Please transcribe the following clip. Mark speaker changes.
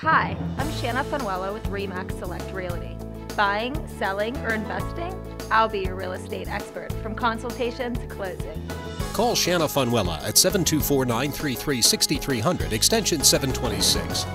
Speaker 1: Hi, I'm Shanna Funwela with Remax Select Realty. Buying, selling, or investing? I'll be your real estate expert from consultation to closing.
Speaker 2: Call Shanna Funwela at 724 933 6300, extension 726.